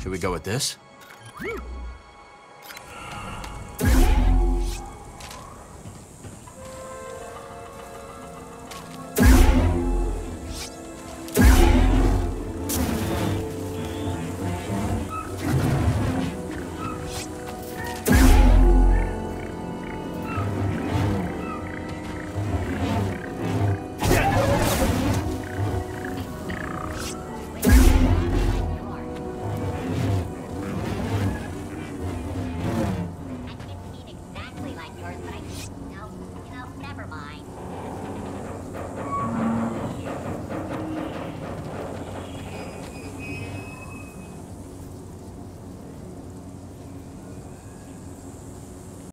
Should we go with this?